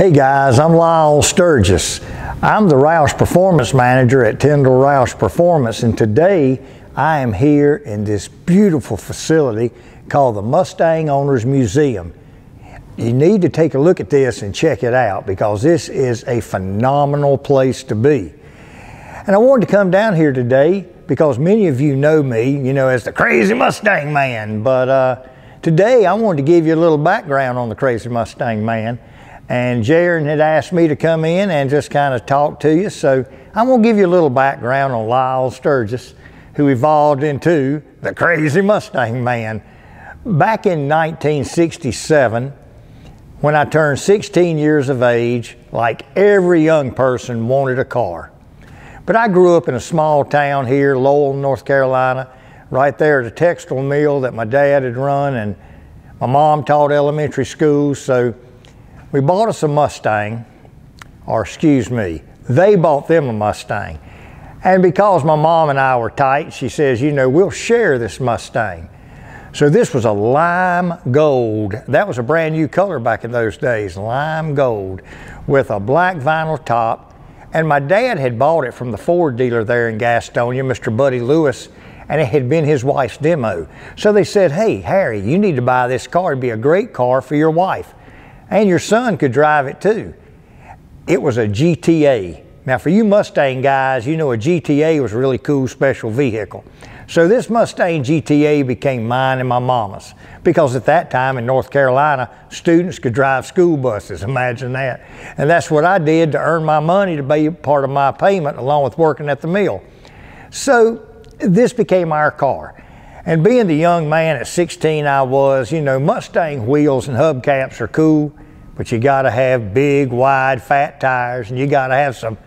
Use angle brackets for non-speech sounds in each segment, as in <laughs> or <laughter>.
Hey guys, I'm Lyle Sturgis. I'm the Roush Performance Manager at Tindol Roush Performance, and today I am here in this beautiful facility called the Mustang Owners Museum. You need to take a look at this and check it out because this is a phenomenal place to be. And I wanted to come down here today because many of you know me, you know, as the crazy Mustang man. But uh, today I wanted to give you a little background on the crazy Mustang man and Jaron had asked me to come in and just kind of talk to you. So I'm going to give you a little background on Lyle Sturgis, who evolved into the crazy Mustang man. Back in 1967, when I turned 16 years of age, like every young person wanted a car. But I grew up in a small town here, Lowell, North Carolina, right there at a textile mill that my dad had run, and my mom taught elementary school, so we bought us a Mustang, or excuse me, they bought them a Mustang. And because my mom and I were tight, she says, you know, we'll share this Mustang. So this was a lime gold. That was a brand new color back in those days, lime gold, with a black vinyl top. And my dad had bought it from the Ford dealer there in Gastonia, Mr. Buddy Lewis, and it had been his wife's demo. So they said, hey, Harry, you need to buy this car. It'd be a great car for your wife and your son could drive it too. It was a GTA. Now, for you Mustang guys, you know a GTA was a really cool special vehicle. So this Mustang GTA became mine and my mama's because at that time in North Carolina, students could drive school buses. <laughs> Imagine that. And that's what I did to earn my money to be part of my payment along with working at the mill. So this became our car. And being the young man at 16 I was, you know, Mustang wheels and hubcaps are cool, but you got to have big, wide, fat tires, and you got to have some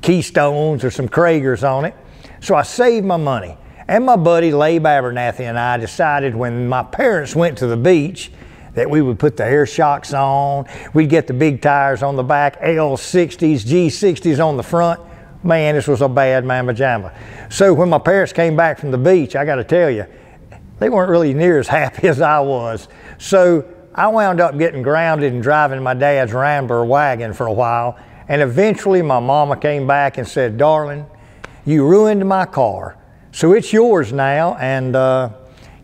Keystones or some Cragars on it. So I saved my money. And my buddy Labe Abernathy and I decided when my parents went to the beach that we would put the air shocks on, we'd get the big tires on the back, L60s, G60s on the front. Man, this was a bad mamma jamma. So when my parents came back from the beach, I got to tell you, they weren't really near as <laughs> happy as I was. So I wound up getting grounded and driving my dad's Rambler wagon for a while. And eventually my mama came back and said, darling, you ruined my car. So it's yours now. And uh,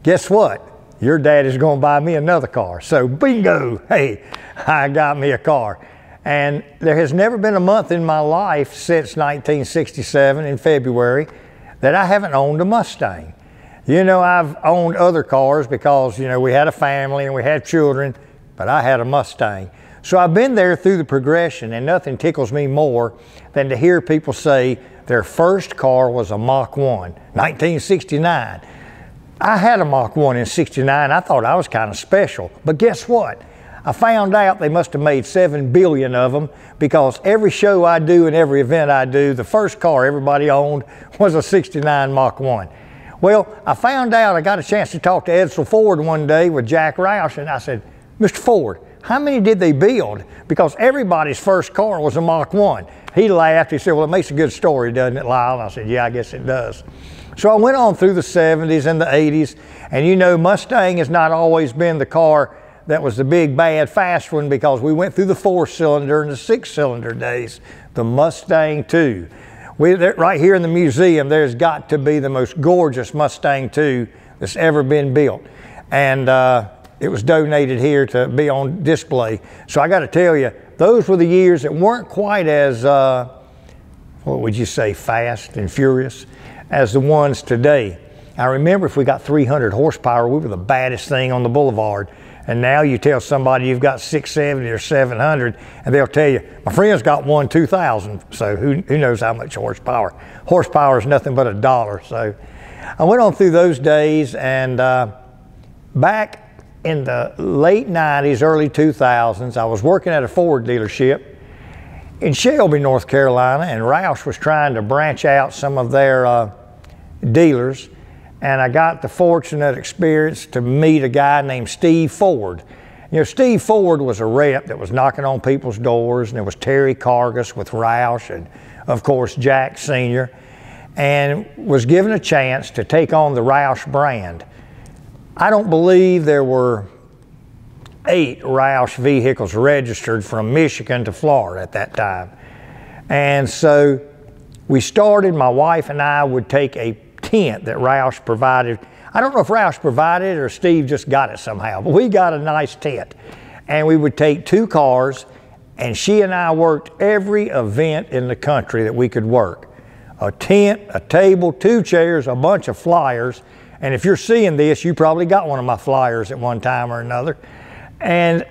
guess what? Your dad is going to buy me another car. So bingo, <laughs> hey, I got me a car. And there has never been a month in my life since 1967 in February that I haven't owned a Mustang. You know, I've owned other cars because, you know, we had a family and we had children, but I had a Mustang. So I've been there through the progression, and nothing tickles me more than to hear people say their first car was a Mach 1, 1969. I had a Mach 1 in 69. I thought I was kind of special. But guess what? I found out they must have made 7 billion of them because every show I do and every event I do, the first car everybody owned was a 69 Mach 1. Well, I found out, I got a chance to talk to Edsel Ford one day with Jack Roush, and I said, Mr. Ford, how many did they build? Because everybody's first car was a Mach 1. He laughed. He said, Well, it makes a good story, doesn't it, Lyle? And I said, Yeah, I guess it does. So I went on through the 70s and the 80s, and you know, Mustang has not always been the car that was the big, bad, fast one because we went through the four cylinder and the six cylinder days. The Mustang 2. We, right here in the museum, there's got to be the most gorgeous Mustang 2 that's ever been built. And uh, it was donated here to be on display. So I got to tell you, those were the years that weren't quite as, uh, what would you say, fast and furious as the ones today. I remember if we got 300 horsepower, we were the baddest thing on the boulevard. And now you tell somebody you've got 670 or 700, and they'll tell you, my friend's got one 2000. So who, who knows how much horsepower? Horsepower is nothing but a dollar. So I went on through those days, and uh, back in the late 90s, early 2000s, I was working at a Ford dealership in Shelby, North Carolina, and Roush was trying to branch out some of their uh, dealers and I got the fortunate experience to meet a guy named Steve Ford. You know, Steve Ford was a rep that was knocking on people's doors, and there was Terry Cargus with Roush, and of course Jack Sr., and was given a chance to take on the Roush brand. I don't believe there were eight Roush vehicles registered from Michigan to Florida at that time. And so we started, my wife and I would take a tent that Roush provided. I don't know if Roush provided or Steve just got it somehow, but we got a nice tent. And we would take two cars, and she and I worked every event in the country that we could work a tent, a table, two chairs, a bunch of flyers. And if you're seeing this, you probably got one of my flyers at one time or another. And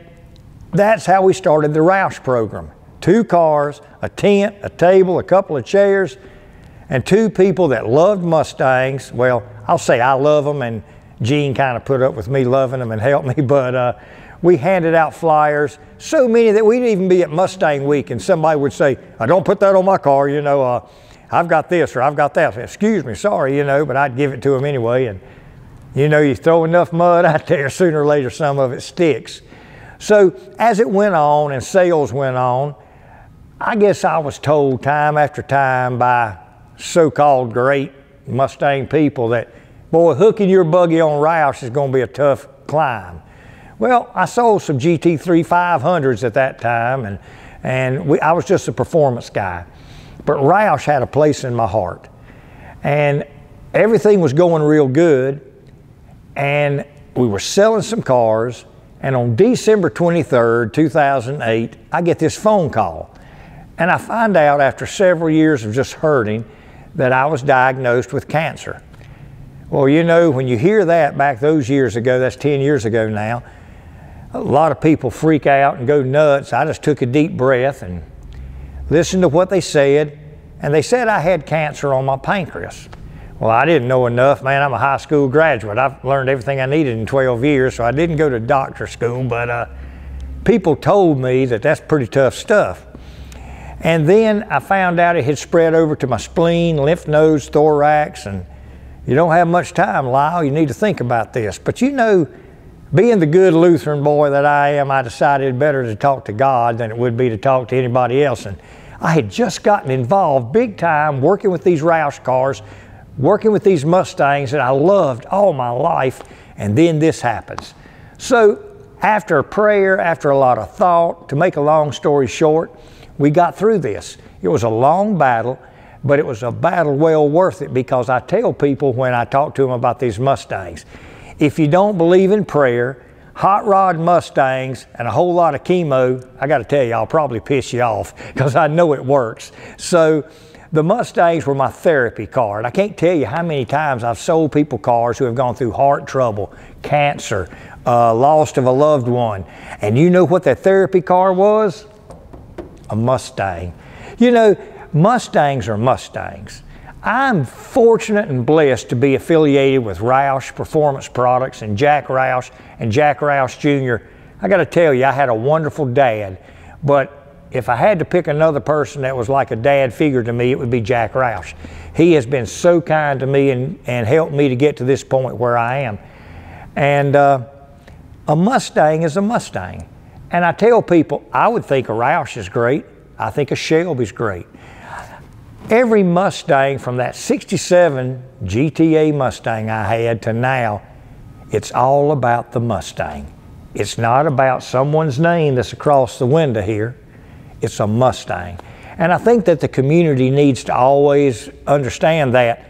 that's how we started the Roush program. Two cars, a tent, a table, a couple of chairs, and two people that loved Mustangs. Well, I'll say I love them, and Gene kind of put up with me loving them and <laughs> helped me, but uh, we handed out flyers, so many that we'd even be at Mustang Week, and somebody would say, I don't put that on my car, you know, uh, I've got this or I've got that. Excuse me, sorry, you know, but I'd give it to them anyway. And you know, you throw enough mud <laughs> out there, sooner or later some of it sticks. So as it went on and sales went on, I guess I was told time after time by so-called great Mustang people that, boy, hooking your buggy on Roush is going to be a tough climb. Well, I sold some GT3 500s at that time, and, and we, I was just a performance guy. But Roush had a place in my heart. And everything was going real good. And we were selling some cars. And on December 23rd, 2008, I get this phone call. And I find out after several years of just hurting that I was diagnosed with cancer. Well, you know, when you hear that back those years ago, that's 10 years ago now, a lot of people freak out and go nuts. I just took a deep breath and listened to what they said and they said I had cancer on my pancreas. Well, I didn't know enough, man. I'm a high school graduate. I've learned everything I needed in 12 years, so I didn't go to doctor school, but uh, people told me that that's pretty tough stuff. And then I found out it had spread over to my spleen, lymph nodes, thorax, and you don't have much time, Lyle. You need to think about this. But you know, being the good Lutheran boy that I am, I decided better to talk to God than it would be to talk to anybody else. And I had just gotten involved big time working with these Roush cars, working with these Mustangs that I loved all my life, and then this happens. So, after a prayer, after a lot of thought, to make a long story short, we got through this. It was a long battle, but it was a battle well worth it because I tell people when I talk to them about these Mustangs, if you don't believe in prayer, hot rod Mustangs and a whole lot of chemo, I got to tell you, I'll probably piss you off <laughs> because I know it works. So the Mustangs were my therapy car. And I can't tell you how many times I've sold people cars who have gone through heart trouble, cancer, uh, loss of a loved one. And you know what that therapy car was? A Mustang. You know, Mustangs are Mustangs. I'm fortunate and blessed to be affiliated with Roush Performance Products and Jack Roush and Jack Roush Jr. I got to tell you, I had a wonderful dad, but if I had to pick another person that was like a dad figure to me, it would be Jack Roush. He has been so kind to me and, and helped me to get to this point where I am. And uh, a Mustang is a Mustang. And I tell people, I would think a Roush is great. I think a Shelby's great. Every Mustang from that 67 GTA Mustang I had to now, it's all about the Mustang. It's not about someone's name that's across the window here. It's a Mustang. And I think that the community needs to always understand that.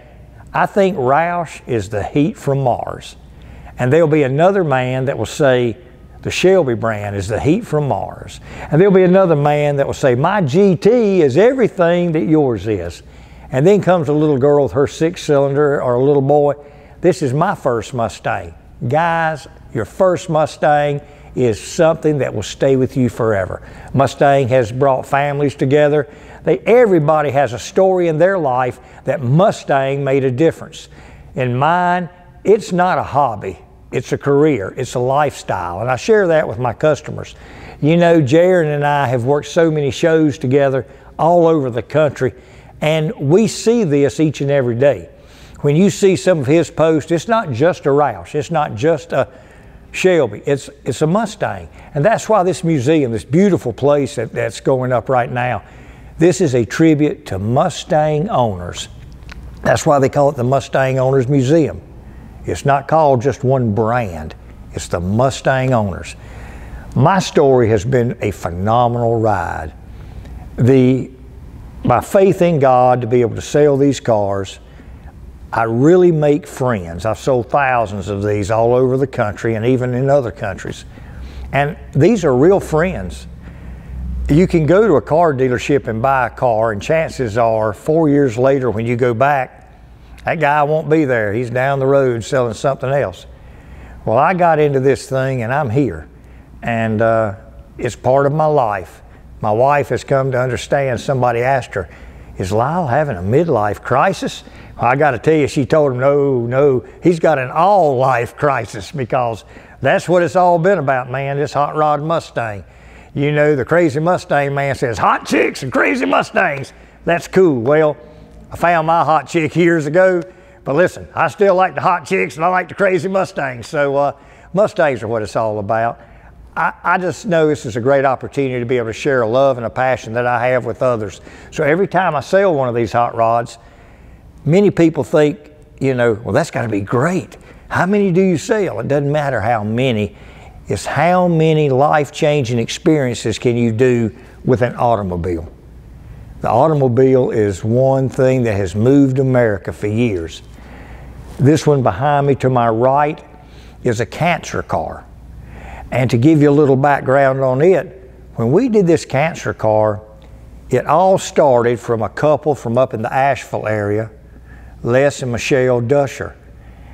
I think Roush is the heat from Mars. And there'll be another man that will say, the Shelby brand is the heat from Mars. And there'll be another man that will say, My GT is everything that yours is. And then comes a little girl with her six cylinder or a little boy. This is my first Mustang. Guys, your first Mustang is something that will stay with you forever. Mustang has brought families together. They, everybody has a story in their life that Mustang made a difference. In mine, it's not a hobby. It's a career, it's a lifestyle, and I share that with my customers. You know, Jaron and I have worked so many shows together all over the country, and we see this each and every day. When you see some of his posts, it's not just a Roush, it's not just a Shelby, it's, it's a Mustang. And that's why this museum, this beautiful place that, that's going up right now, this is a tribute to Mustang owners. That's why they call it the Mustang Owners Museum. It's not called just one brand, it's the Mustang owners. My story has been a phenomenal ride. The, my faith in God to be able to sell these cars, I really make friends. I've sold thousands of these all over the country and even in other countries. And these are real friends. You can go to a car dealership and buy a car, and chances are, four years later, when you go back, that guy won't be there. He's down the road selling something else. Well, I got into this thing and I'm here, and uh, it's part of my life. My wife has come to understand. Somebody asked her, Is Lyle having a midlife crisis? Well, I got to tell you, she told him, No, no, he's got an all life crisis because that's what it's all been about, man, this hot rod Mustang. You know, the crazy Mustang man says, hot chicks and crazy Mustangs. That's cool. Well, I found my hot chick years ago, but listen, I still like the hot chicks and I like the crazy Mustangs. So uh, Mustangs are what it's all about. I, I just know this is a great opportunity to be able to share a love and a passion that I have with others. So every time I sell one of these hot rods, many people think, you know, well, that's got to be great. How many do you sell? It doesn't matter how many. It's how many life-changing experiences can you do with an automobile. The automobile is one thing that has moved America for years. This one behind me to my right is a cancer car. And to give you a little background on it, when we did this cancer car, it all started from a couple from up in the Asheville area, Les and Michelle Dusher.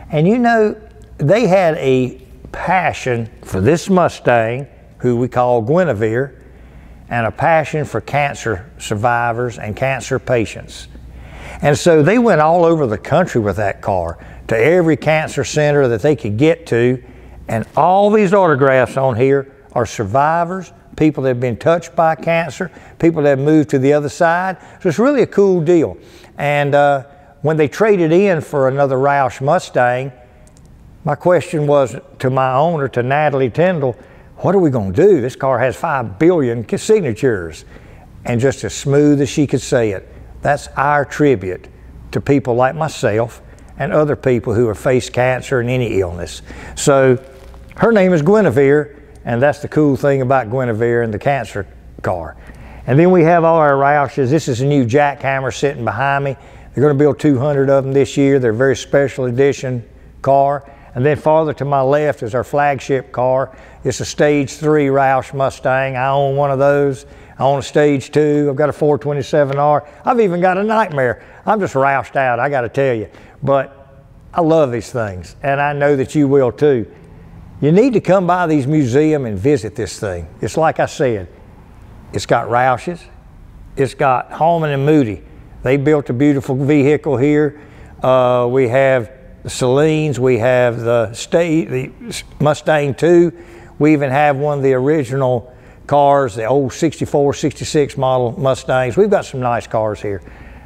And you know, they had a passion for this Mustang, who we call Guinevere, and a passion for cancer survivors and cancer patients. And so they went all over the country with that car to every cancer center that they could get to. And all these autographs on here are survivors, people that have been touched by cancer, people that have moved to the other side. So it's really a cool deal. And uh, when they traded in for another Roush Mustang, my question was to my owner, to Natalie Tindol, what are we going to do? This car has five billion signatures. And just as smooth as she could say it, that's our tribute to people like myself and other people who have faced cancer and any illness. So her name is Guinevere, and that's the cool thing about Guinevere and the cancer car. And then we have all our Roushes. This is a new jackhammer sitting behind me. They're going to build 200 of them this year. They're a very special edition car. And then farther to my left is our flagship car. It's a stage three Roush Mustang. I own one of those. I own a stage two. I've got a 427R. I've even got a Nightmare. I'm just roused out, I got to tell you. But I love these things, and I know that you will too. You need to come by these museum and visit this thing. It's like I said, it's got Roushes. It's got Holman and Moody. They built a beautiful vehicle here. Uh, we have the Saleens, we have the, state, the Mustang 2. We even have one of the original cars, the old 64, 66 model Mustangs. We've got some nice cars here.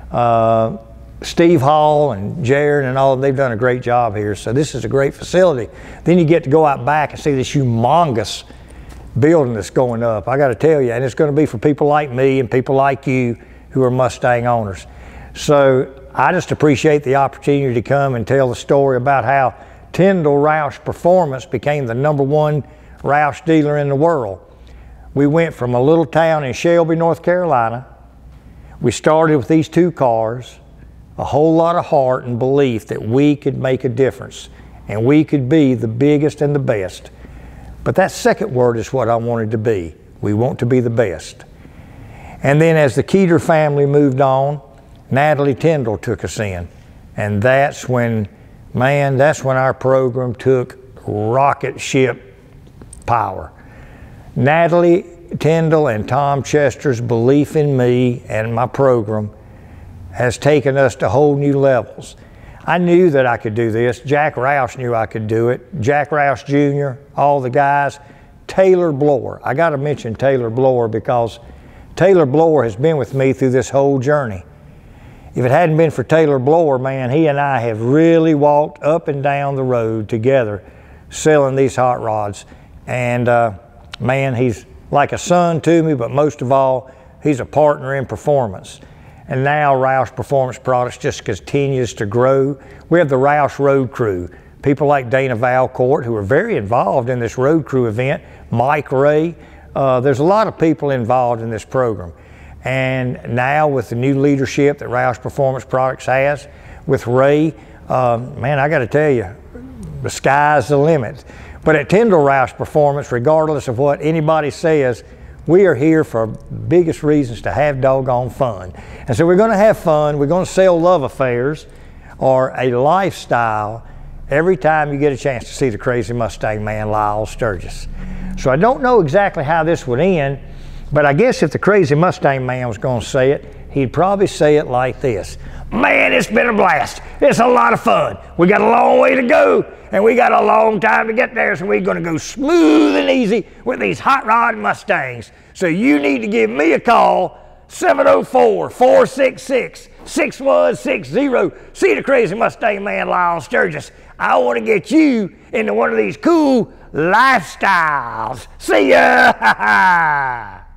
Uh, Steve Hall and Jared and all, they've done a great job here. So this is a great facility. Then you get to go out back and see this humongous building that's going up. I got to tell you, and it's going to be for people like me and people like you who are Mustang owners. So I just appreciate the opportunity to come and tell the story about how Tindol Roush Performance became the number one Roush dealer in the world. We went from a little town in Shelby, North Carolina. We started with these two cars, a whole lot of heart and belief that we could make a difference and we could be the biggest and the best. But that second word is what I wanted to be. We want to be the best. And then as the Keeter family moved on, Natalie Tindol took us in. And that's when, man, that's when our program took rocket ship power. Natalie Tindol and Tom Chester's belief in me and my program has taken us to whole new levels. I knew that I could do this. Jack Roush knew I could do it. Jack Roush Jr., all the guys. Taylor Blower. I got to mention Taylor Blower because Taylor Blower has been with me through this whole journey. If it hadn't been for Taylor Blower, man, he and I have really walked up and down the road together selling these hot rods. And uh, man, he's like a son to me, but most of all, he's a partner in performance. And now Roush Performance Products just continues to grow. We have the Roush Road Crew. people like Dana Valcourt, who are very involved in this road crew event, Mike Ray. Uh, there's a lot of people involved in this program. And now with the new leadership that Roush Performance Products has, with Ray, um, man, I got to tell you, the sky's the limit. But at Tindol Roush Performance, regardless of what anybody says, we are here for the biggest reasons to have doggone fun. And so we're going to have fun. We're going to sell love affairs or a lifestyle every time you get a chance to see the crazy Mustang man, Lyle Sturgis. So I don't know exactly how this would end, but I guess if the crazy Mustang man was going to say it, he'd probably say it like this Man, it's been a blast. It's a lot of fun. We got a long way to go, and we got a long time to get there, so we're going to go smooth and easy with these hot rod Mustangs. So you need to give me a call 704 466 6160. See the crazy Mustang man, Lyle Sturgis. I want to get you into one of these cool lifestyles. See ya! <laughs>